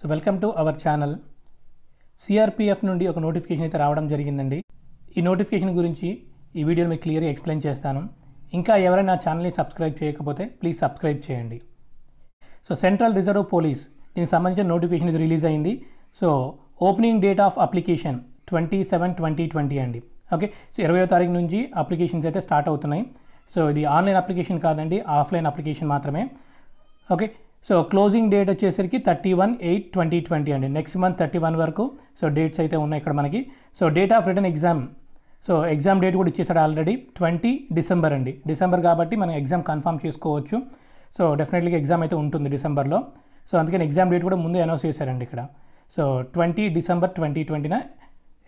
So welcome to our channel CRPF నుండి ఒక notification అయితే రావడం జరిగిందండి. ఈ నోటిఫికేషన్ గురించి ఈ వీడియోలో మీకు క్లియర్గా ఎక్స్ప్లెయిన్ చేస్తాను. ఇంకా ఎవరైనా నా ఛానల్ని సబ్స్క్రైబ్ చేయకపోతే ప్లీజ్ సబ్స్క్రైబ్ చేయండి. సో సెంట్రల్ రిజర్వ్ పోలీస్ దీనికి సంబంధించిన నోటిఫికేషన్ ఇది రిలీజ్ అయింది. So opening date of application twenty seven twenty twenty అండి. ఓకే సో ఇరవయో తారీఖు నుంచి అప్లికేషన్స్ అయితే స్టార్ట్ అవుతున్నాయి. సో ఇది ఆన్లైన్ అప్లికేషన్ కాదండి ఆఫ్లైన్ అప్లికేషన్ మాత్రమే. ఓకే సో క్లోజింగ్ డేట్ వచ్చేసరికి thirty one eight twenty twenty అండి. నెక్స్ట్ మంత్ థర్టీ వన్ వరకు. సో డేట్స్ అయితే ఉన్నాయి ఇక్కడ మనకి. So date of return exam so exam date కూడా ఇచ్చేసాడు ఆల్రెడీ ట్వంటీ డిసెంబర్ అండి. డిసెంబర్ కాబట్టి మనం ఎగ్జామ్ కన్ఫర్మ్ చేసుకోవచ్చు. సో డెఫినెట్లీగా ఎగ్జామ్ అయితే ఉంటుంది డిసెంబర్లో సో అందుకని ఎగ్జామ్ డేట్ కూడా ముందే అనౌన్స్ చేశారండి ఇక్కడ. సో ట్వంటీ డిసెంబర్ ట్వంటీ ట్వంటీన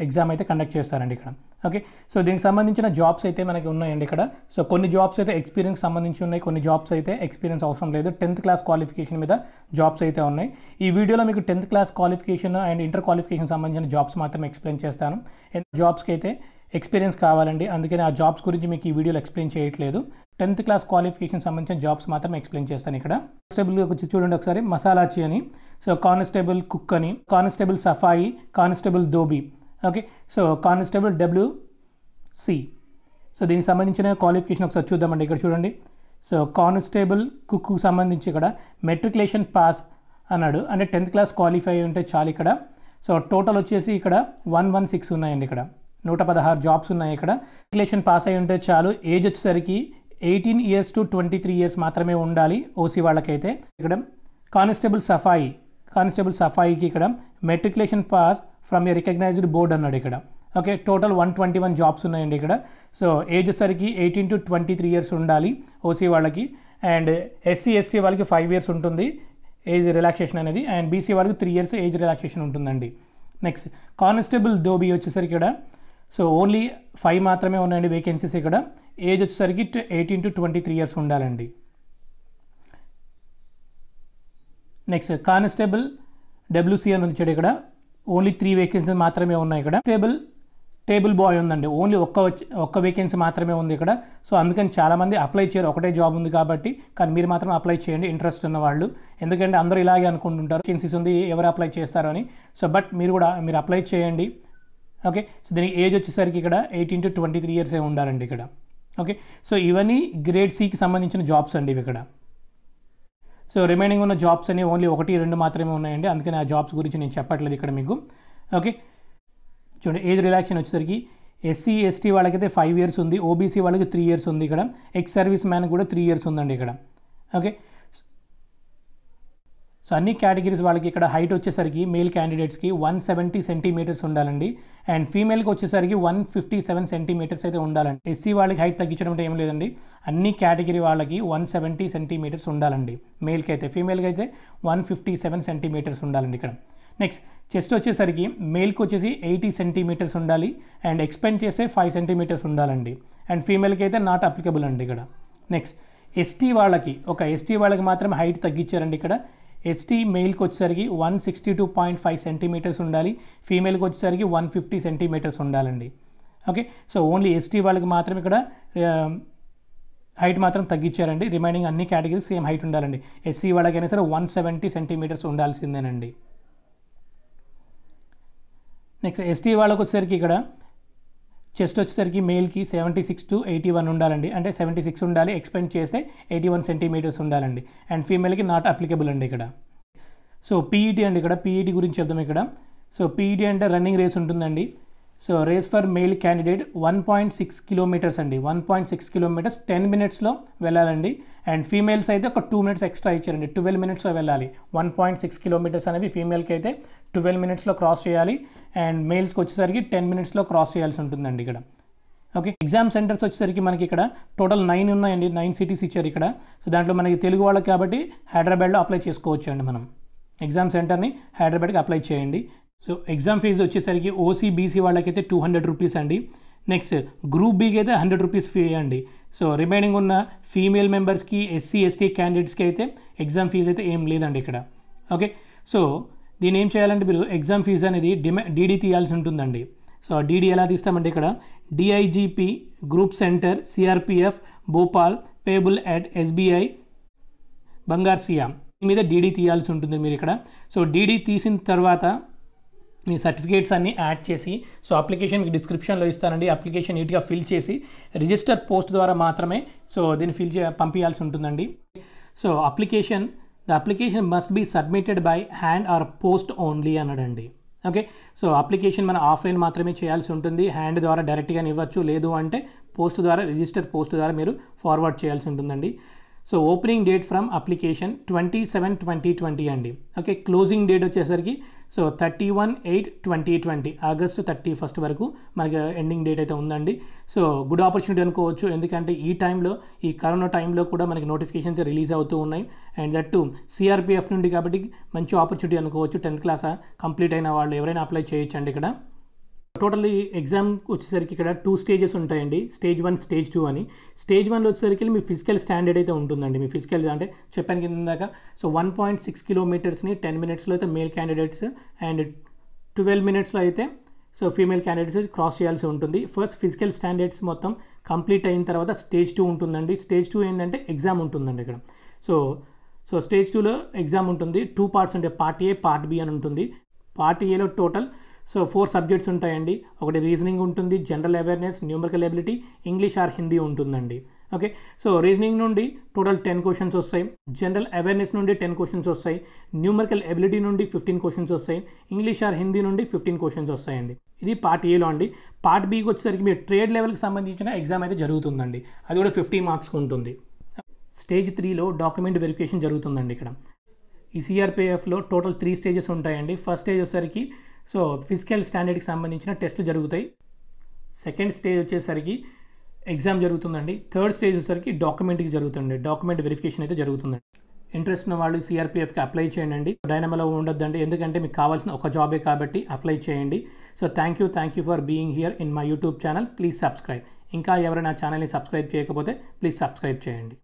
ఎగ్జామ్ అయితే కండక్ట్ చేస్తారండి ఇక్కడ. ఓకే? సో దీనికి సంబంధించిన జాబ్స్ అయితే మనకి ఉన్నాయండి ఇక్కడ. సో కొన్ని జాబ్స్ అయితే ఎక్స్పీరియన్స్ సంబంధించి ఉన్నాయి కొన్ని జాబ్స్ అయితే ఎక్స్పీరియన్స్ అవసరం లేదు. టెన్త్ క్లాస్ క్వాలిఫికేషన్ మీద జాబ్స్ అయితే ఉన్నాయి. ఈ వీడియోలో మీకు tenth class qualification and inter qualification సంబంధించిన జాబ్స్ మాత్రం ఎక్స్ప్లెయిన్ చేస్తాను. జాబ్స్కి అయితే ఎక్స్పీరియన్స్ కావాలండి. అందుకని ఆ జాబ్స్ గురించి మీకు ఈ వీడియోలో ఎక్స్ప్లెయిన్ చేయట్లేదు. టెన్త్ క్లాస్ క్వాలిఫికేషన్ సంబంధించిన జాబ్స్ మాత్రం ఎక్స్ప్లెయిన్ చేస్తాను ఇక్కడ. కానిస్టేబుల్ వచ్చి చూడండి ఒకసారి. మసాలాచి అని. సో కానిస్టేబుల్ కుక్ అని కానిస్టేబుల్ సఫాయి constable dhobi. Okay so constable W C so దీనికి సంబంధించిన క్వాలిఫికేషన్ ఒకసారి చూద్దామండి. ఇక్కడ చూడండి. సో కానిస్టేబుల్ కుక్కు సంబంధించి ఇక్కడ మెట్రికులేషన్ పాస్ అన్నాడు. అంటే టెన్త్ క్లాస్ క్వాలిఫై ఉంటే చాలు ఇక్కడ. సో టోటల్ వచ్చేసి ఇక్కడ వన్ వన్ సిక్స్ ఉన్నాయండి ఇక్కడ. నూట పదహారు జాబ్స్ ఉన్నాయి ఇక్కడ. మెట్రికులేషన్ పాస్ అయి ఉంటే చాలు. ఏజ్ వచ్చేసరికి eighteen years to twenty three years మాత్రమే ఉండాలి ఓసీ వాళ్ళకైతే. ఇక్కడ కానిస్టేబుల్ సఫాయి కానిస్టేబుల్ సఫాయికి ఇక్కడ matriculation pass from a recognized board అన్నాడు ఇక్కడ. Okay total one twenty one jobs ఉన్నాయండి ఇక్కడ. సో ఏజ్ వచ్చేసరికి eighteen to twenty three years ఉండాలి ఓసీ వాళ్ళకి. అండ్ ఎస్సీ ఎస్టీ వాళ్ళకి ఫైవ్ ఇయర్స్ ఉంటుంది ఏజ్ రిలాక్సేషన్ అనేది. అండ్ బీసీ వాళ్ళకి త్రీ ఇయర్స్ ఏజ్ రిలాక్సేషన్ ఉంటుందండి. నెక్స్ట్ కానిస్టేబుల్ దోబీ వచ్చేసరికి ఇక్కడ. సో ఓన్లీ ఫైవ్ మాత్రమే ఉన్నాయండి వేకెన్సీస్ ఇక్కడ. ఏజ్ వచ్చేసరికి eighteen to twenty three years ఉండాలండి. నెక్స్ట్ కానిస్టేబుల్ డబ్ల్యూసీ అని వచ్చాడు ఇక్కడ. ఓన్లీ త్రీ వేకెన్సీ మాత్రమే ఉన్నాయి ఇక్కడ. టేబుల్ టేబుల్ బాయ్ ఉందండి. ఓన్లీ ఒక్క వచ్చి- ఒక్క వేకెన్సీ మాత్రమే ఉంది ఇక్కడ. సో అందుకని చాలామంది అప్లై చేయరు. ఒకటే జాబ్ ఉంది కాబట్టి కానీ మీరు మాత్రం అప్లై చేయండి. ఇంట్రెస్ట్ ఉన్న వాళ్ళు. ఎందుకంటే అందరూ ఇలాగే అనుకుంటుంటారు. వేకెన్సీస్ ఉంది ఎవరు అప్లై చేస్తారు అని. సో బట్ మీరు కూడా మీరు అప్లై చేయండి. ఓకే? సో దీనికి ఏజ్ వచ్చేసరికి ఇక్కడ ఎయిటీన్ టు ట్వంటీ త్రీ ఇయర్సే ఉండాలండి ఇక్కడ. ఓకే? సో ఇవన్నీ గ్రేడ్ సికి సంబంధించిన జాబ్స్ అండి ఇవి ఇక్కడ. సో రిమైనింగ్ ఉన్న జాబ్స్ అనేవి ఓన్లీ ఒకటి రెండు మాత్రమే ఉన్నాయండి. అందుకని ఆ జాబ్స్ గురించి నేను చెప్పట్లేదు ఇక్కడ మీకు. ఓకే చూడండి ఏజ్ రిలాక్షన్ వచ్చేసరికి ఎస్సీ ఎస్టీ వాళ్ళకైతే ఫైవ్ ఇయర్స్ ఉంది. ఓబీసీ వాళ్ళకి త్రీ ఇయర్స్ ఉంది ఇక్కడ. ఎక్స్ సర్వీస్ మ్యాన్ కూడా త్రీ ఇయర్స్ ఉందండి ఇక్కడ. ఓకే సో అన్ని కేటగిరీస్ వాళ్ళకి ఇక్కడ హైట్ వచ్చేసరికి మేల్ క్యాండిడేట్స్కి వన్ సెవెంటీ సెంటీమీటర్స్ ఉండాలండి. అండ్ ఫీమేల్కి వచ్చేసరికి వన్ ఫిఫ్టీ సెవెన్ సెంటీమీటర్స్ అయితే ఉండాలండి. ఎస్సీ వాళ్ళకి హైట్ తగ్గించడం అంటే ఏం లేదండి. అన్ని కేటగిరీ వాళ్ళకి వన్ సెవెంటీ సెంటీమీటర్స్ ఉండాలండి. మేల్కి అయితే ఫీమేల్కి అయితే వన్ ఫిఫ్టీ సెవెన్ సెంటీమీటర్స్ ఉండాలండి ఇక్కడ. నెక్స్ట్ చెస్ట్ వచ్చేసరికి మేల్కి వచ్చేసి ఎయిటీ సెంటీమీటర్స్ ఉండాలి. అండ్ ఎక్స్పెండ్ చేస్తే ఫైవ్ సెంటీమీటర్స్ ఉండాలండి. అండ్ ఫీమేల్కి అయితే నాట్ అప్లికబుల్ అండి ఇక్కడ. నెక్స్ట్ ఎస్టీ వాళ్ళకి ఒక ఎస్టీ వాళ్ళకి మాత్రం హైట్ తగ్గించారండి ఇక్కడ. ఎస్టీ మెయిల్కి వచ్చేసరికి one sixty two point five centimetres ఉండాలి. ఫీమేల్కి వచ్చేసరికి వన్ ఫిఫ్టీ సెంటీమీటర్స్ ఉండాలండి. ఓకే సో ఓన్లీ ఎస్టీ వాళ్ళకి మాత్రం ఇక్కడ um, హైట్ మాత్రం తగ్గించారండి. రిమైనింగ్ అన్ని కేటగిరీస్ సేమ్ హైట్ ఉండాలండి. ఎస్సీ వాళ్ళకైనా సరే వన్ సెవెంటీ సెంటీమీటర్స్ ఉండాల్సిందేనండి. నెక్స్ట్ ఎస్టీ వాళ్ళకి వచ్చేసరికి ఇక్కడ చెస్ట్ వచ్చేసరికి మేల్కి seventy six to eighty one ఉండాలండి. అంటే సెవెంటీ సిక్స్ ఉండాలి ఎక్స్పెండ్ చేస్తే ఎయిటీ వన్ సెంటీమీటర్స్ ఉండాలండి అండ్ ఫీమేల్కి నాట్ అప్లికబుల్ అండి ఇక్కడ. సో పీఈటీ అండి ఇక్కడ. పీఈటీ గురించి చెప్దాం ఇక్కడ. సో పీఈటీ అంటే రన్నింగ్ రేస్ ఉంటుందండి. So race for male candidate one point six kilometres అండి. One point six kilometres ten మినిట్స్లో వెళ్ళాలండి. అండ్ ఫీమేల్స్ అయితే ఒక టూ మినిట్స్ ఎక్స్ట్రా ఇచ్చారండి. ట్వెల్వ్ మినిట్స్లో వెళ్ళాలి. వన్ పాయింట్ సిక్స్ కిలోమీటర్స్ అనేవి ఫీమేల్కి అయితే ట్వెల్వ్ మినిట్స్లో క్రాస్ చేయాలి. అండ్ మేల్స్కి వచ్చేసరికి టెన్ మినిట్స్లో క్రాస్ చేయాల్సి ఉంటుందండి ఇక్కడ. ఓకే ఎగ్జామ్ సెంటర్స్ వచ్చేసరికి మనకి ఇక్కడ టోటల్ నైన్ ఉన్నాయండి. నైన్ సిటీస్ ఇచ్చారు ఇక్కడ. సో దాంట్లో మనకి తెలుగు వాళ్ళకి కాబట్టి హైదరాబాద్లో అప్లై చేసుకోవచ్చు అండి మనం. ఎగ్జామ్ సెంటర్ని హైదరాబాద్కి అప్లై చేయండి. సో ఎగ్జామ్ ఫీజు వచ్చేసరికి ఓసీ బీసీ వాళ్ళకైతే టూ హండ్రెడ్ రూపీస్ అండి. నెక్స్ట్ గ్రూప్ బీకి అయితే హండ్రెడ్ రూపీస్ ఫీ అండి సో రిమైనింగ్ ఉన్న ఫీమేల్ మెంబర్స్కి ఎస్సీ ఎస్టీ క్యాండిడేట్స్కి అయితే ఎగ్జామ్ ఫీజు అయితే ఏం లేదండి ఇక్కడ. ఓకే సో దీని ఏం చేయాలంటే మీరు ఎగ్జామ్ ఫీజు అనేది డిమా డీడీ తీయాల్సి ఉంటుందండి. సో డీడీ ఎలా తీస్తామంటే ఇక్కడ D I G P group centre CRPF Bhopal payable at SBI Bangrasia మీద డీడీ తీయాల్సి ఉంటుంది మీరు ఇక్కడ. సో డీడీ తీసిన తర్వాత మీ సర్టిఫికేట్స్ అన్నీ యాడ్ చేసి సో అప్లికేషన్ మీకు డిస్క్రిప్షన్లో ఇస్తానండి. అప్లికేషన్ నీట్గా ఫిల్ చేసి రిజిస్టర్ పోస్ట్ ద్వారా మాత్రమే సో దీన్ని ఫిల్ చే పంపించాల్సి ఉంటుందండి. So application the application must be submitted by hand or post only అన్నాడండి ఓకే? సో అప్లికేషన్ మన ఆఫ్లైన్ మాత్రమే చేయాల్సి ఉంటుంది. హ్యాండ్ ద్వారా డైరెక్ట్గా ఇవ్వచ్చు లేదు అంటే పోస్ట్ ద్వారా రిజిస్టర్ పోస్ట్ ద్వారా మీరు ఫార్వర్డ్ చేయాల్సి ఉంటుందండి. So opening date from application twenty seven twenty twenty అండి. ఓకే? క్లోజింగ్ డేట్ వచ్చేసరికి so thirty one eight twenty twenty August thirty first వరకు మనకి ఎండింగ్ డేట్ అయితే ఉందండి. సో గుడ్ ఆపర్చునిటీ అనుకోవచ్చు. ఎందుకంటే ఈ టైంలో ఈ కరోనా టైంలో కూడా మనకి నోటిఫికేషన్ అయితే రిలీజ్ అవుతూ ఉన్నాయి. అండ్ దట్ టు సిఆర్పిఎఫ్ నుండి కాబట్టి మంచి ఆపర్చునిటీ అనుకోవచ్చు. టెన్త్ క్లాస్ కంప్లీట్ అయిన వాళ్ళు ఎవరైనా అప్లై చేయొచ్చండి ఇక్కడ. టోటల్లీ ఎగ్జామ్ వచ్చేసరికి ఇక్కడ టూ స్టేజెస్ ఉంటాయండి. స్టేజ్ వన్ స్టేజ్ టూ అని. స్టేజ్ వన్లో వచ్చేసరికి మీ ఫిజికల్ స్టాండర్డ్ అయితే ఉంటుందండి. మీ ఫిజికల్ అంటే చెప్పాను కిందాక సో వన్ పాయింట్ సిక్స్ కిలోమీటర్స్ని టెన్ మినిట్స్లో అయితే మేల్ క్యాండిడేట్స్ అండ్ ట్వెల్వ్ మినిట్స్లో అయితే సో ఫీమేల్ క్యాండిడేట్స్ క్రాస్ చేయాల్సి ఉంటుంది. ఫస్ట్ ఫిజికల్ స్టాండర్డ్స్ మొత్తం కంప్లీట్ అయిన తర్వాత స్టేజ్ టూ ఉంటుందండి. స్టేజ్ టూ ఏంటంటే ఎగ్జామ్ ఉంటుందండి ఇక్కడ. సో సో స్టేజ్ టూలో ఎగ్జామ్ ఉంటుంది. టూ పార్ట్స్ ఉంటాయి. పార్ట్ ఏ పార్ట్ బి అని ఉంటుంది. పార్ట్ ఏలో టోటల్ సో ఫోర్ సబ్జెక్ట్స్ ఉంటాయండి. ఒకటి రీజనింగ్ ఉంటుంది general awareness numerical ability English or Hindi ఉంటుందండి. ఓకే సో రీజనింగ్ నుండి టోటల్ టెన్ క్వశ్చన్స్ వస్తాయి. జనరల్ అవేర్నెస్ నుండి టెన్ క్వశ్చన్స్ వస్తాయి. న్యూమరికల్ ఎబిలిటీ నుండి ఫిఫ్టీన్ క్వశ్చన్స్ వస్తాయి. ఇంగ్లీష్ ఆర్ హిందీ నుండి ఫిఫ్టీన్ క్వశ్చన్స్ వస్తాయండి. ఇది పార్ట్ ఏలో అండి. పార్ట్ బీకి వచ్చేసరికి మీరు ట్రేడ్ లెవెల్కి సంబంధించిన ఎగ్జామ్ అయితే జరుగుతుందండి. అది కూడా ఫిఫ్టీ మార్క్స్కి ఉంటుంది. స్టేజ్ త్రీలో డాక్యుమెంట్ వెరిఫికేషన్ జరుగుతుందండి ఇక్కడ. ఈ సిఆర్పిఎఫ్లో టోటల్ త్రీ స్టేజెస్ ఉంటాయండి. ఫస్ట్ స్టేజ్ వచ్చేసరికి సో ఫిజికల్ స్టాండర్డ్కి సంబంధించిన టెస్టులు జరుగుతాయి. సెకండ్ స్టేజ్ వచ్చేసరికి ఎగ్జామ్ జరుగుతుందండి. థర్డ్ స్టేజ్ వచ్చేసరికి డాక్యుమెంట్కి జరుగుతుంది డాక్యుమెంట్ వెరిఫికేషన్ అయితే జరుగుతుందండి. ఇంట్రెస్ట్ ఉన్న వాళ్ళు సిఆర్పిఎఫ్కి అప్లై చేయండి. డైనమలో ఉండొద్దండి. ఎందుకంటే మీకు కావాల్సిన ఒక జాబే కాబట్టి అప్లై చేయండి. So thank you thank you for being here in my YouTube channel. Please subscribe. ఇంకా ఎవరైనా ఛానల్ని సబ్స్క్రైబ్ చేయకపోతే ప్లీజ్ సబ్స్క్రైబ్ చేయండి.